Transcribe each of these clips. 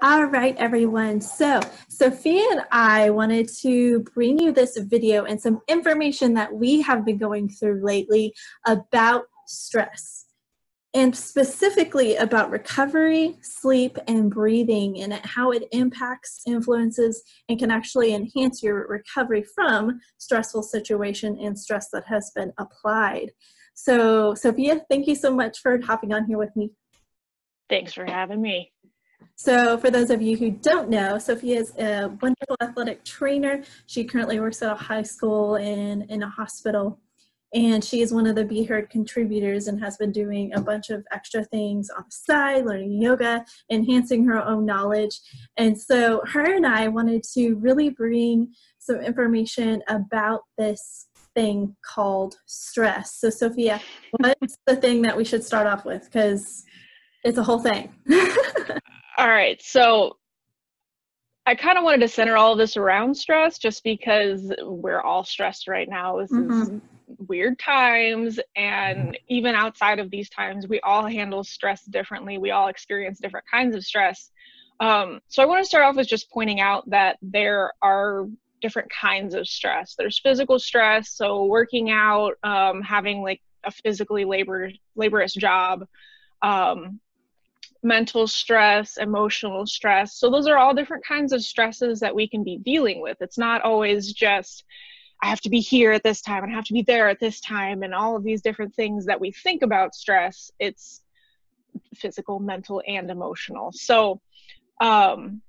All right, everyone. So, Sophia and I wanted to bring you this video and some information that we have been going through lately about stress and specifically about recovery, sleep, and breathing and how it impacts, influences, and can actually enhance your recovery from stressful situation and stress that has been applied. So, Sophia, thank you so much for hopping on here with me. Thanks for having me. So, for those of you who don't know, Sophia is a wonderful athletic trainer. She currently works at a high school and in a hospital. And she is one of the Be Heard contributors and has been doing a bunch of extra things on the side, learning yoga, enhancing her own knowledge. And so, her and I wanted to really bring some information about this thing called stress. So, Sophia, what's the thing that we should start off with? Because it's a whole thing. All right. So I kind of wanted to center all of this around stress just because we're all stressed right now. This mm-hmm. is weird times. And even outside of these times, we all handle stress differently. We all experience different kinds of stress. Um, so I want to start off with just pointing out that there are different kinds of stress. There's physical stress, so working out, um, having like a physically labor laborious job, um, mental stress, emotional stress. So, those are all different kinds of stresses that we can be dealing with. It's not always just, I have to be here at this time and I have to be there at this time, and all of these different things that we think about stress. It's physical, mental, and emotional. So, um,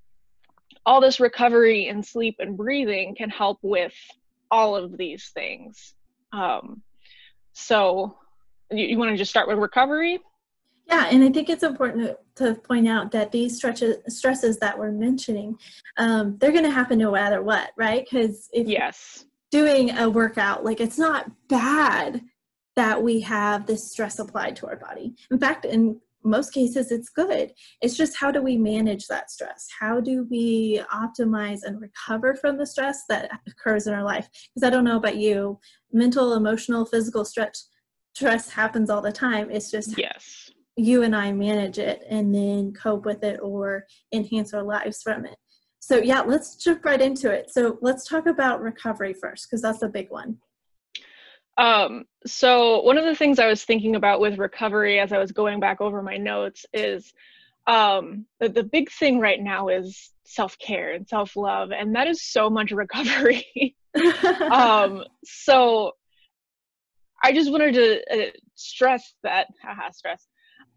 all this recovery and sleep and breathing can help with all of these things. Um, so, you, you want to just start with recovery? Yeah, and I think it's important to, point out that these stretches, stresses that we're mentioning, um, they're going to happen no matter what, right? Because if yes, doing a workout, like it's not bad that we have this stress applied to our body. In fact, in most cases, it's good. It's just how do we manage that stress? How do we optimize and recover from the stress that occurs in our life? Because I don't know about you, mental, emotional, physical stress stress happens all the time. It's just yes you and I manage it and then cope with it or enhance our lives from it. So, yeah, let's jump right into it. So, let's talk about recovery first because that's a big one. Um, so, one of the things I was thinking about with recovery as I was going back over my notes is um, the, the big thing right now is self care and self love, and that is so much recovery. um, so, I just wanted to uh, stress that, haha, stress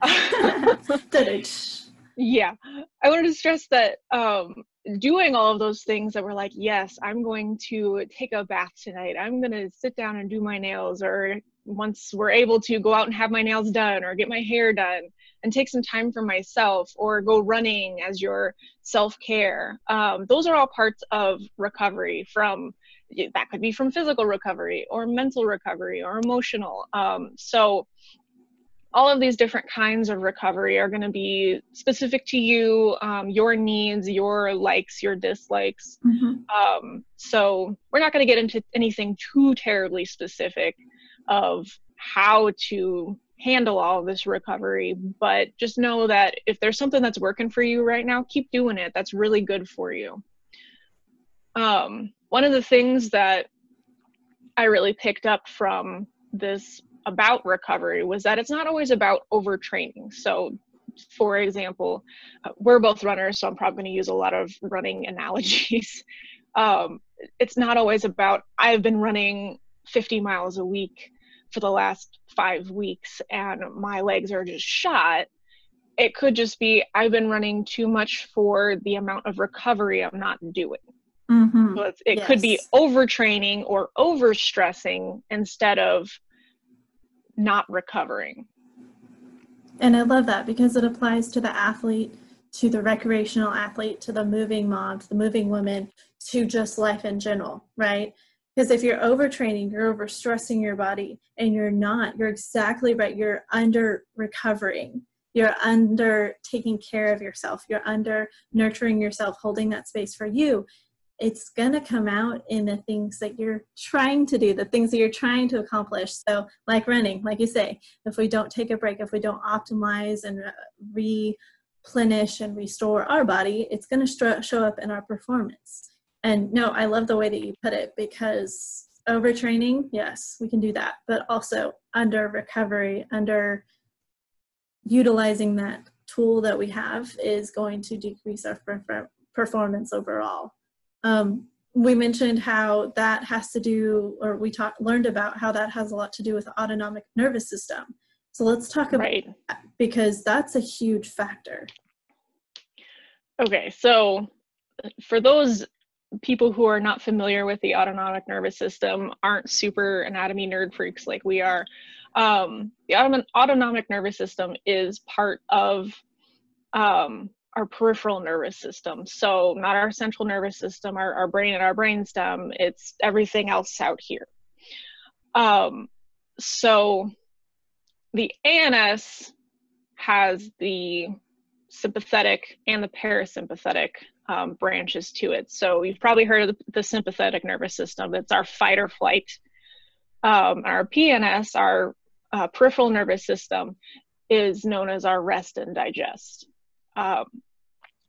yeah. I wanted to stress that um, doing all of those things that were like yes i'm going to take a bath tonight. I'm going to sit down and do my nails or once we're able to go out and have my nails done or get my hair done and take some time for myself or go running as your self-care um, those are all parts of recovery from that could be from physical recovery or mental recovery or emotional um, so all of these different kinds of recovery are going to be specific to you, um, your needs, your likes, your dislikes. Mm-hmm. Um, so we're not going to get into anything too terribly specific of how to handle all of this recovery, but just know that if there's something that's working for you right now, keep doing it. That's really good for you. Um, one of the things that I really picked up from this about recovery was that it's not always about overtraining. So, for example, we're both runners, so I'm probably going to use a lot of running analogies. um, it's not always about, I've been running 50 miles a week for the last five weeks and my legs are just shot. It could just be, I've been running too much for the amount of recovery I'm not doing. Mm-hmm. So it yes. could be overtraining or overstressing instead of not recovering. And I love that because it applies to the athlete, to the recreational athlete, to the moving mom, to the moving woman, to just life in general, right? Because if you're overtraining, you're overstressing your body, and you're not, you're exactly right. You're under recovering. You're under taking care of yourself. You're under nurturing yourself, holding that space for you it's going to come out in the things that you're trying to do, the things that you're trying to accomplish. So, like running, like you say, if we don't take a break, if we don't optimize and replenish and restore our body, it's going to show up in our performance. And no, I love the way that you put it because overtraining, yes, we can do that, but also under recovery, under utilizing that tool that we have is going to decrease our performance overall. Um, we mentioned how that has to do, or we talked learned about how that has a lot to do with the autonomic nervous system. So let's talk about right. that because that's a huge factor. Okay, so for those people who are not familiar with the autonomic nervous system, aren't super anatomy nerd freaks like we are, um, the autonomic nervous system is part of um, our peripheral nervous system. So not our central nervous system, our, our brain and our brainstem, it's everything else out here. Um, so the ANS has the sympathetic and the parasympathetic um, branches to it. So you've probably heard of the, the sympathetic nervous system. It's our fight or flight. Um, our PNS, our uh, peripheral nervous system, is known as our rest and digest. Um,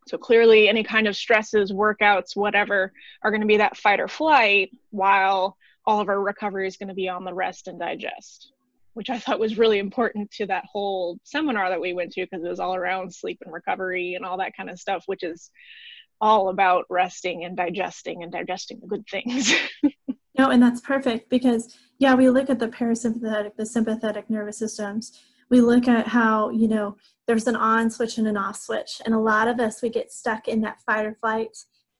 so clearly, any kind of stresses, workouts, whatever, are going to be that fight or flight, while all of our recovery is going to be on the rest and digest, which I thought was really important to that whole seminar that we went to because it was all around sleep and recovery and all that kind of stuff, which is all about resting and digesting and digesting the good things. no, and that's perfect because, yeah, we look at the parasympathetic, the sympathetic nervous systems we look at how you know there's an on switch and an off switch and a lot of us we get stuck in that fight or flight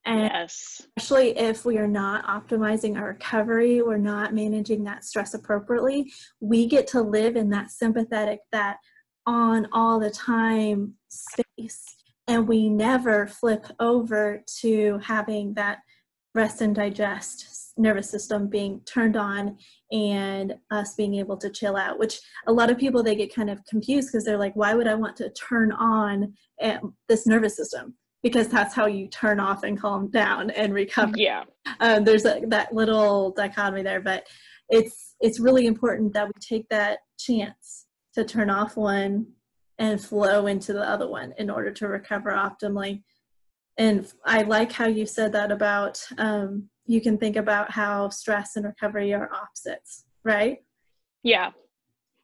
and yes. especially if we are not optimizing our recovery we're not managing that stress appropriately we get to live in that sympathetic that on all the time space and we never flip over to having that rest and digest nervous system being turned on and us being able to chill out which a lot of people they get kind of confused because they're like why would i want to turn on eh, this nervous system? Because that's how you turn off and calm down and recover. Yeah. Um, there's a, that little dichotomy there but it's it's really important that we take that chance to turn off one and flow into the other one in order to recover optimally. And i like how you said that about um, you can think about how stress and recovery are opposites, right? Yeah.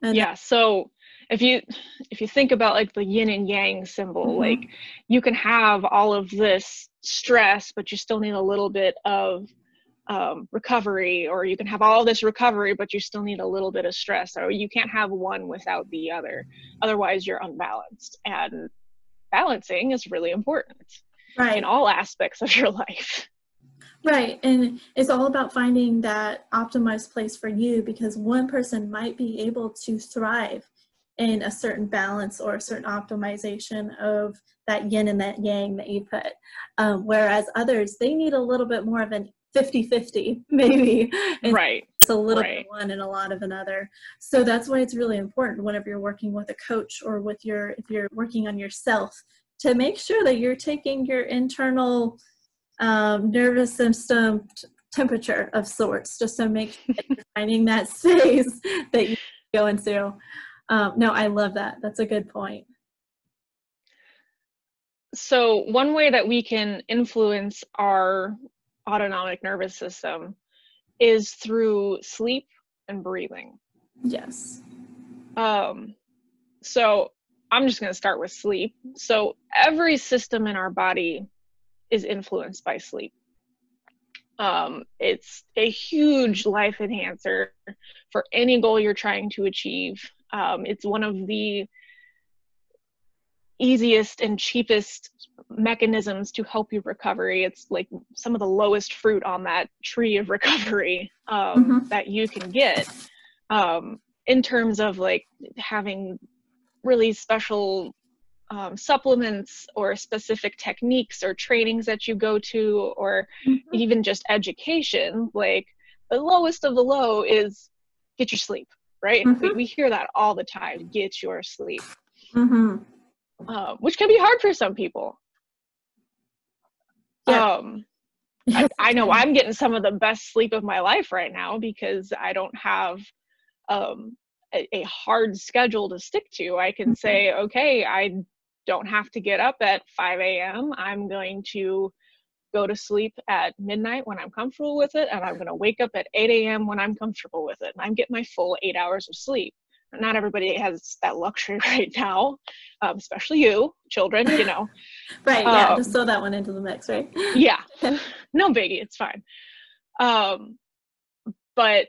And yeah. So if you if you think about like the yin and yang symbol, mm-hmm. like you can have all of this stress, but you still need a little bit of um, recovery, or you can have all this recovery, but you still need a little bit of stress. So you can't have one without the other. Otherwise, you're unbalanced. And balancing is really important right. in all aspects of your life. Right. And it's all about finding that optimized place for you because one person might be able to thrive in a certain balance or a certain optimization of that yin and that yang that you put. Um, whereas others, they need a little bit more of an 50 50, maybe. And right. It's a little right. bit one and a lot of another. So that's why it's really important whenever you're working with a coach or with your, if you're working on yourself, to make sure that you're taking your internal um, nervous system t- temperature of sorts, just to make sure that you're finding that space that you go into. Um, no, I love that. That's a good point. So, one way that we can influence our autonomic nervous system is through sleep and breathing. Yes. Um, so, I'm just going to start with sleep. So, every system in our body is influenced by sleep. Um, it's a huge life enhancer for any goal you're trying to achieve. Um, it's one of the easiest and cheapest mechanisms to help you recovery. It's like some of the lowest fruit on that tree of recovery um, mm-hmm. that you can get um, in terms of like having really special um, supplements or specific techniques or trainings that you go to or mm-hmm. even just education like the lowest of the low is get your sleep right mm-hmm. we, we, hear that all the time get your sleep mm-hmm. uh, which can be hard for some people yeah. um I, I, know i'm getting some of the best sleep of my life right now because i don't have um a, a hard schedule to stick to i can mm-hmm. say okay i don't have to get up at 5 a.m. I'm going to go to sleep at midnight when I'm comfortable with it, and I'm going to wake up at 8 a.m. when I'm comfortable with it. And I'm getting my full eight hours of sleep. Not everybody has that luxury right now, um, especially you, children, you know. right, yeah, um, just throw that one into the mix, right? yeah, no biggie, it's fine. Um, but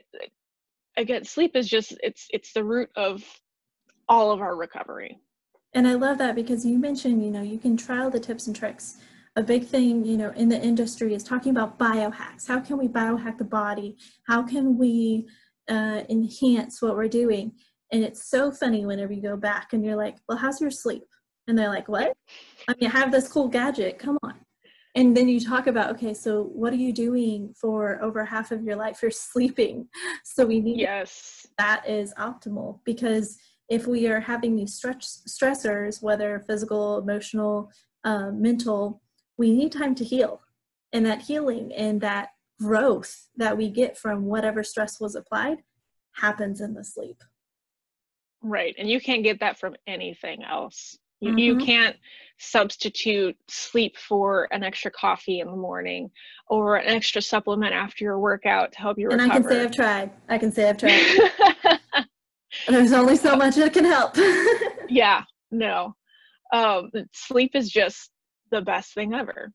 again, sleep is just, it's, it's the root of all of our recovery. And I love that because you mentioned, you know, you can trial the tips and tricks a big thing, you know, in the industry is talking about biohacks. How can we biohack the body? How can we uh, enhance what we're doing? And it's so funny whenever you go back and you're like, well, how's your sleep? And they're like, what? I mean, I have this cool gadget. Come on. And then you talk about, okay, so what are you doing for over half of your life? You're sleeping. So we need yes. that is optimal because if we are having these stress stressors, whether physical, emotional, uh, mental, we need time to heal. And that healing and that growth that we get from whatever stress was applied happens in the sleep. Right. And you can't get that from anything else. You, mm-hmm. you can't substitute sleep for an extra coffee in the morning or an extra supplement after your workout to help you recover. And I can say I've tried. I can say I've tried. There's only so much that can help. yeah, no. Um, sleep is just the best thing ever.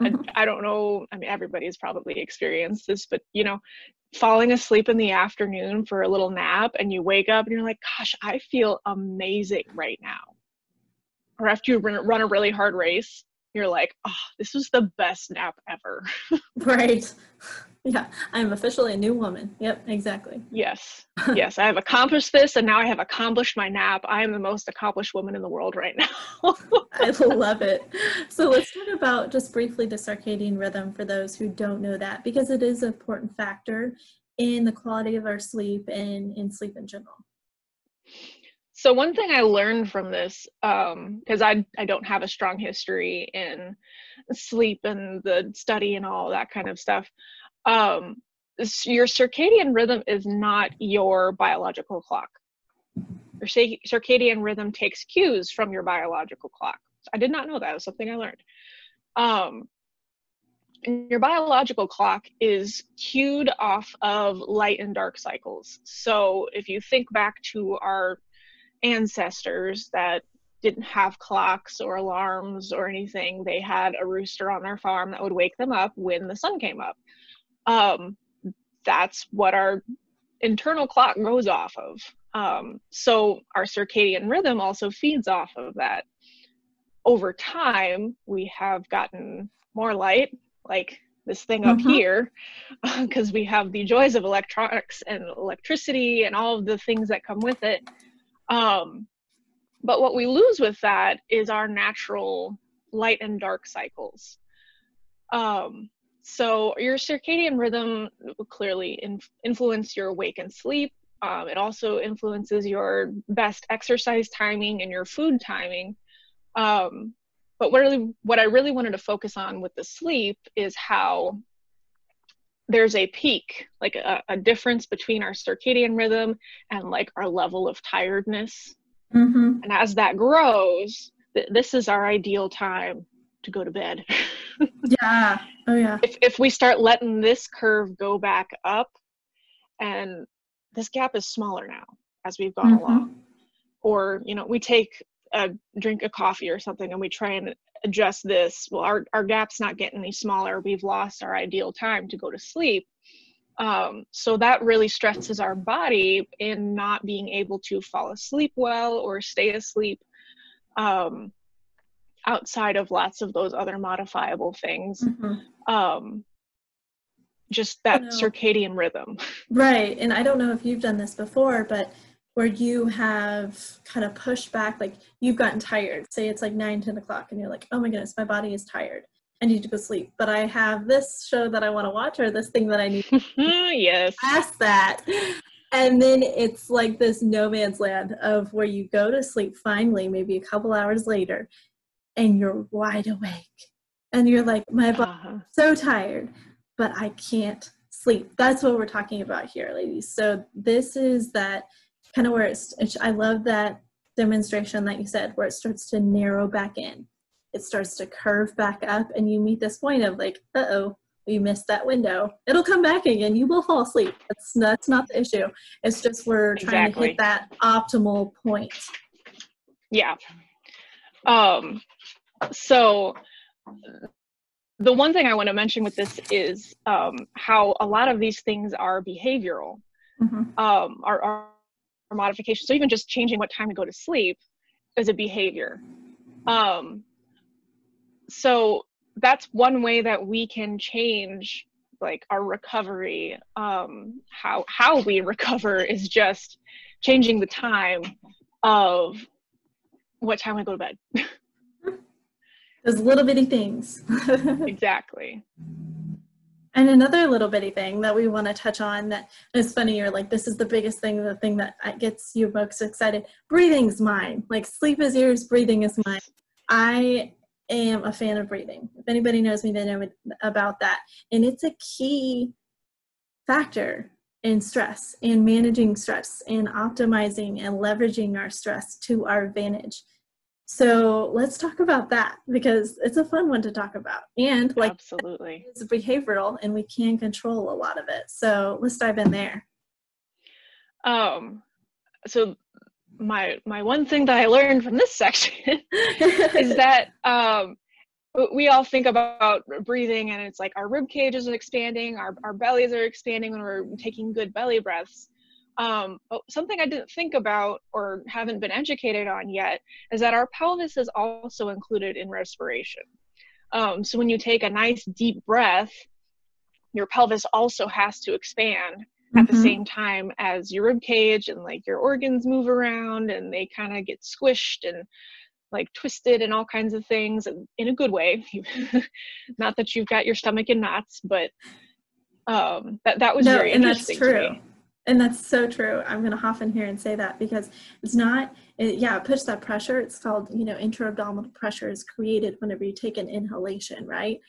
Mm-hmm. I, I don't know. I mean, everybody's probably experienced this, but you know, falling asleep in the afternoon for a little nap and you wake up and you're like, gosh, I feel amazing right now. Or after you run, run a really hard race, you're like, oh, this was the best nap ever. right. Yeah, I'm officially a new woman. Yep, exactly. Yes, yes, I have accomplished this, and now I have accomplished my nap. I am the most accomplished woman in the world right now. I love it. So let's talk about just briefly the circadian rhythm for those who don't know that, because it is an important factor in the quality of our sleep and in sleep in general. So one thing I learned from this, because um, I I don't have a strong history in sleep and the study and all that kind of stuff um, your circadian rhythm is not your biological clock. Your circadian rhythm takes cues from your biological clock. I did not know that. It was something I learned. Um, your biological clock is cued off of light and dark cycles. So if you think back to our ancestors that didn't have clocks or alarms or anything, they had a rooster on their farm that would wake them up when the sun came up um, that's what our internal clock goes off of. Um, so our circadian rhythm also feeds off of that. Over time, we have gotten more light, like this thing mm-hmm. up here, because we have the joys of electronics and electricity and all of the things that come with it. Um, but what we lose with that is our natural light and dark cycles. Um, so your circadian rhythm will clearly in, influence your wake and sleep. Um, it also influences your best exercise timing and your food timing. Um, but what, really, what I really wanted to focus on with the sleep is how there's a peak, like a, a difference between our circadian rhythm and like our level of tiredness. Mm-hmm. And as that grows, th- this is our ideal time to go to bed. yeah. Oh yeah. If if we start letting this curve go back up and this gap is smaller now as we've gone mm-hmm. along. Or, you know, we take a drink of coffee or something and we try and adjust this. Well, our, our gap's not getting any smaller. We've lost our ideal time to go to sleep. Um, so that really stresses our body in not being able to fall asleep well or stay asleep. Um, outside of lots of those other modifiable things. Mm-hmm. Um, just that circadian rhythm. Right. And I don't know if you've done this before, but where you have kind of pushed back, like you've gotten tired. Say it's like 9, 10 o'clock, and you're like, oh my goodness, my body is tired. I need to go sleep. But I have this show that I want to watch or this thing that I need to yes. past that. And then it's like this no man's land of where you go to sleep finally, maybe a couple hours later, and you're wide awake and you're like my body's uh-huh. so tired but i can't sleep that's what we're talking about here ladies so this is that kind of where it's, i love that demonstration that you said where it starts to narrow back in. It starts to curve back up and you meet this point of like, uh-oh, we missed that window. It'll come back again. You will fall asleep. That's that's not the issue. It's just we're trying Exactly. to hit that optimal point. Yeah. Um, so the one thing I want to mention with this is um, how a lot of these things are behavioral, Mhm. um, are, are, are modifications. So even just changing what time to go to sleep is a behavior. Um, so that's one way that we can change like our recovery. Um, how how we recover is just changing the time of what time we go to bed. Those little bitty things. exactly. And another little bitty thing that we want to touch on that is funny, you're like, this is the biggest thing, the thing that uh, gets you most excited. Breathing's mine. Like sleep is yours, breathing is mine. I am a fan of breathing. If anybody knows me, they know about that. And it's a key factor in stress and managing stress and optimizing and leveraging our stress to our advantage. So let's talk about that because it's a fun one to talk about. And like Absolutely. it's behavioral and we can control a lot of it. So let's dive in there. Um, so my my one thing that I learned from this section is that um, we all think about breathing and it's like our rib cage is expanding, our our bellies are expanding when we're taking good belly breaths. Um, but something I didn't think about or haven't been educated on yet is that our pelvis is also included in respiration. Um, so when you take a nice deep breath, your pelvis also has to expand at the Mhm. same time as your rib cage and like your organs move around and they kind of get squished and like twisted and all kinds of things in a good way not that you've got your stomach in knots but um that that was no, very and that's interesting to true. And that's so true. I'm going to hop in here and say that because it's not, it, yeah, it that pressure. It's called, you know, intra-abdominal pressure is created whenever you take an inhalation, right?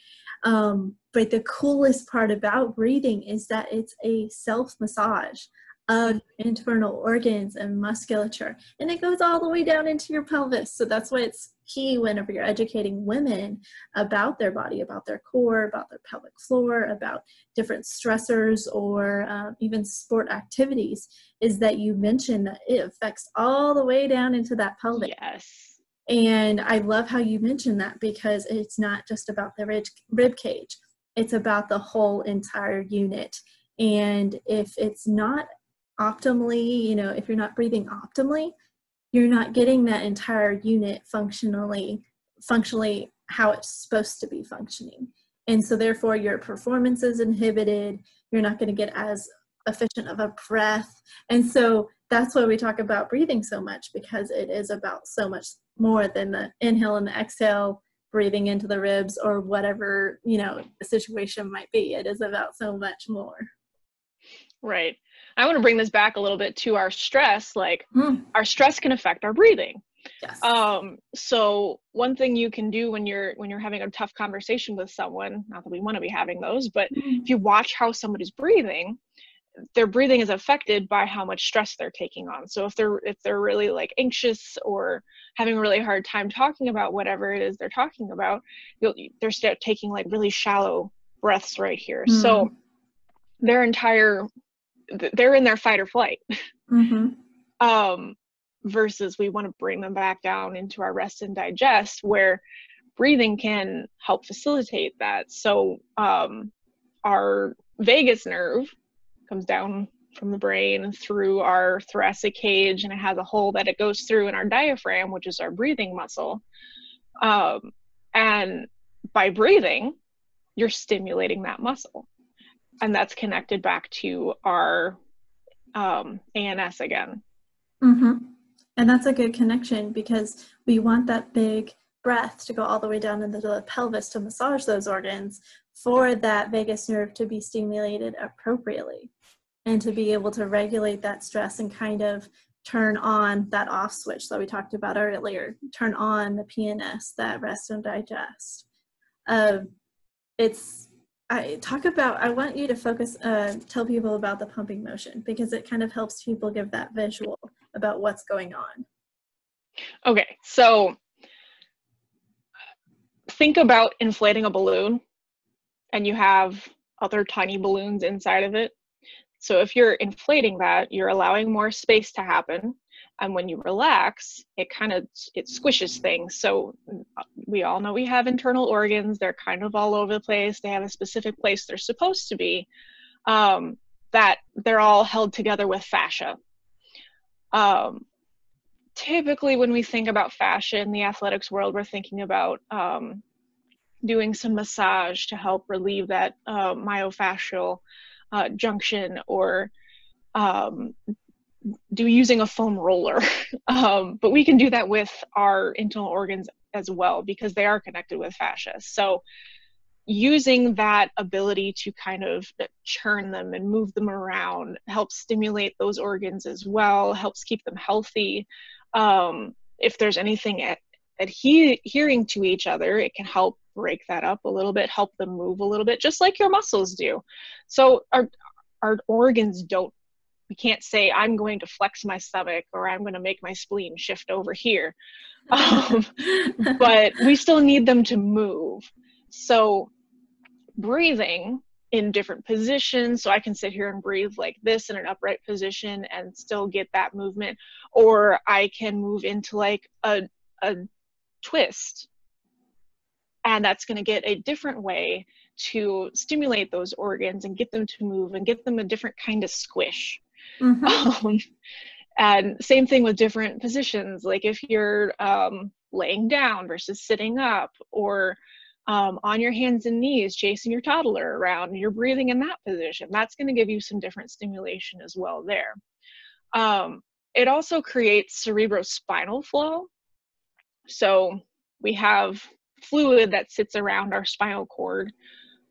Um, but the coolest part about breathing is that it's a self massage of internal organs and musculature, and it goes all the way down into your pelvis. So that's why it's key whenever you're educating women about their body, about their core, about their pelvic floor, about different stressors or um, even sport activities, is that you mention that it affects all the way down into that pelvic. yes And I love how you mentioned that because it's not just about the rib, rib cage, it's about the whole entire unit. And if it's not optimally, you know, if you're not breathing optimally, you're not getting that entire unit functionally, functionally how it's supposed to be functioning. And so therefore your performance is inhibited. You're not going to get as efficient of a breath. And so that's why we talk about breathing so much because it is about so much more than the inhale and the exhale breathing into the ribs or whatever you know the situation might be it is about so much more right i want to bring this back a little bit to our stress like Hmm. our stress can affect our breathing. Yes. Um so one thing you can do when you're when you're having a tough conversation with someone not that we want to be having those but if you watch how somebody's breathing their breathing is affected by how much stress they're taking on. So if they're if they're really like anxious or having a really hard time talking about whatever it is they're talking about you'll they're start taking like really shallow breaths right here. So their entire they're in their fight or flight. Hmm um, versus we want to bring them back down into our rest and digest where breathing can help facilitate that. So um, our vagus nerve comes down from the brain through our thoracic cage and it has a hole that it goes through in our diaphragm which is our breathing muscle. Um, and by breathing you're stimulating that muscle and that's connected back to our um, ans again hmm And that's a good connection because we want that big breath to go all the way down into the pelvis to massage those organs for that vagus nerve to be stimulated appropriately and to be able to regulate that stress and kind of turn on that off switch that we talked about earlier, turn on the PNS, that rest and digest. Um, it's I talk about. I want you to focus, uh, tell people about the pumping motion because it kind of helps people give that visual about what's going on. Okay, so think about inflating a balloon and you have other tiny balloons inside of it. So if you're inflating that, you're allowing more space to happen. And when you relax, it kind of it squishes things. So we all know we have internal organs. They're kind of all over the place. They have a specific place they're supposed to be. Um, that they're all held together with fascia. Um, typically when we think about fascia in the athletics world, we're thinking about um, doing some massage to help relieve that uh, myofascial uh, junction or um, do using a foam roller. um, but we can do that with our internal organs as well because they are connected with fascia. So using that ability to kind of churn them and move them around helps stimulate those organs as well, helps keep them healthy um, if there's anything adhering to each other, it can help break that up a little bit, help them move a little bit, just like your muscles do. So our our organs don't. We can't say I'm going to flex my stomach or I'm going to make my spleen shift over here, um, but we still need them to move. So breathing in different positions so i can sit here and breathe like this in an upright position and still get that movement or i can move into like a, a twist. And that's going to get a different way to stimulate those organs and get them to move and get them a different kind of squish mm-hmm. um, and same thing with different positions like if you're um, laying down versus sitting up or um, on your hands and knees, chasing your toddler around, and you're breathing in that position. That's going to give you some different stimulation as well there. Um, it also creates cerebrospinal flow. So we have fluid that sits around our spinal cord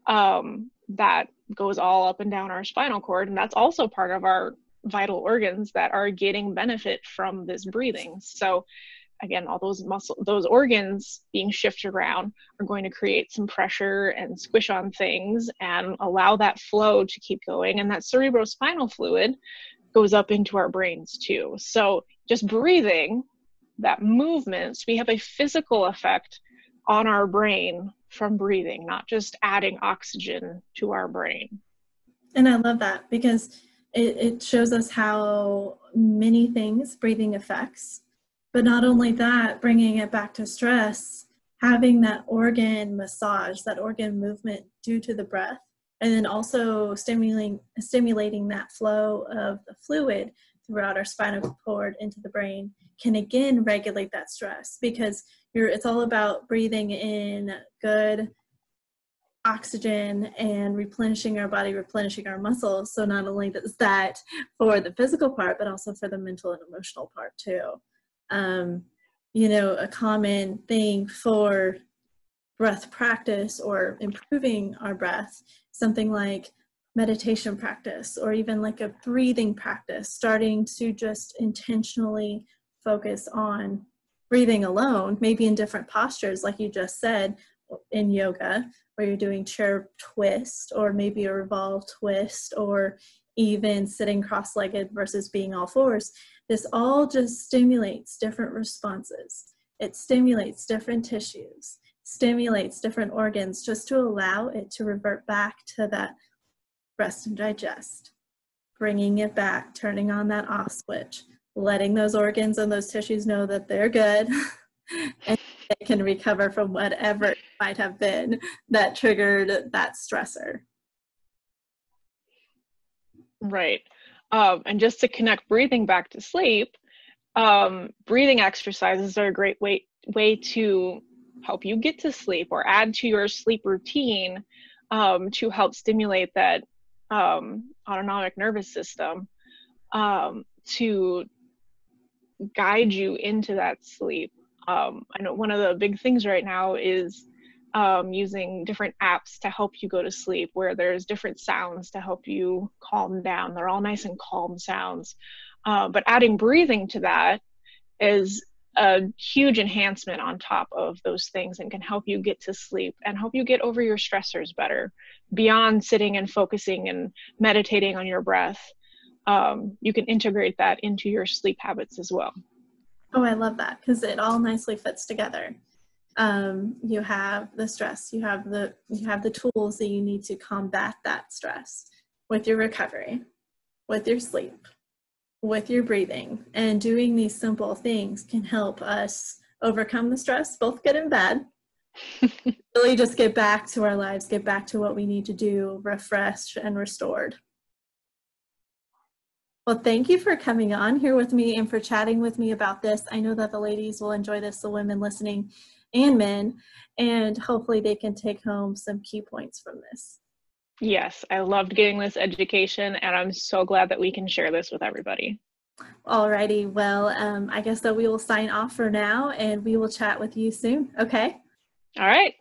um, that goes all up and down our spinal cord, and that's also part of our vital organs that are getting benefit from this breathing. So again all those muscle those organs being shifted around are going to create some pressure and squish on things and allow that flow to keep going. And that cerebrospinal fluid goes up into our brains too. So just breathing that movement so we have a physical effect on our brain from breathing not just adding oxygen to our brain. And i love that because it, it shows us how many things breathing affects but not only that, bringing it back to stress, having that organ massage, that organ movement due to the breath, and then also stimulating stimulating that flow of the fluid throughout our spinal cord into the brain can again regulate that stress because you're it's all about breathing in good oxygen and replenishing our body replenishing our muscles. So not only does that for the physical part but also for the mental and emotional part too. Um, you know, a common thing for breath practice or improving our breath, something like meditation practice or even like a breathing practice, starting to just intentionally focus on breathing alone, maybe in different postures, like you just said in yoga, where you're doing chair twist or maybe a revolve twist or even sitting cross legged versus being all fours. This all just stimulates different responses. It stimulates different tissues, stimulates different organs just to allow it to revert back to that rest and digest, bringing it back, turning on that off switch, letting those organs and those tissues know that they're good and they can recover from whatever it might have been that triggered that stressor. Right. Um, and just to connect breathing back to sleep, um, breathing exercises are a great way way to help you get to sleep or add to your sleep routine um, to help stimulate that um, autonomic nervous system um, to guide you into that sleep. Um, I know one of the big things right now is um, using different apps to help you go to sleep where there's different sounds to help you calm down. They're all nice and calm sounds. Uh, but adding breathing to that is a huge enhancement on top of those things and can help you get to sleep and help you get over your stressors better beyond sitting and focusing and meditating on your breath. Um, you can integrate that into your sleep habits as well Oh, I love that because it all nicely fits together. Um, you have the stress, you have the you have the tools that you need to combat that stress with your recovery, with your sleep, with your breathing, and doing these simple things can help us overcome the stress, both good and bad. really just get back to our lives, get back to what we need to do, refreshed and restored. Well, thank you for coming on here with me and for chatting with me about this. I know that the ladies will enjoy this, the women listening and men, and hopefully they can take home some key points from this. Yes, I loved getting this education, and I'm so glad that we can share this with everybody. Alrighty, well, um, I guess that we will sign off for now, and we will chat with you soon. Okay. All right.